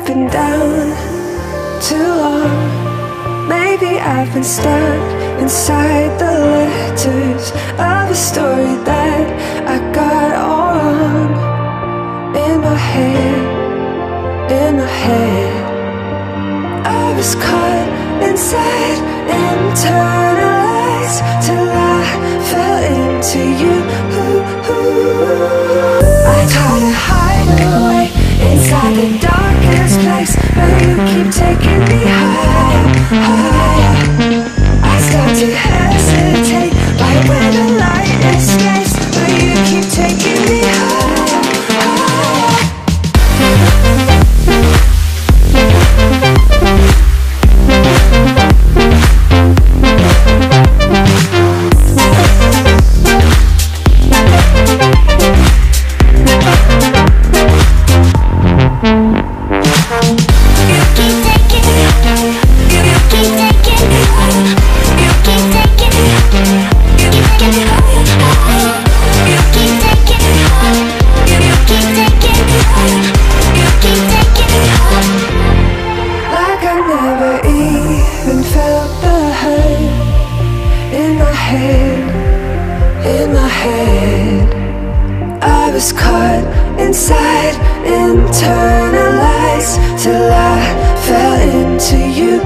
I've been down too long. Maybe I've been stuck inside the letters of a story that I got all wrong. In my head, in my head, I was caught inside internalized in my head, in my head. I was caught inside, internalized till I fell into you.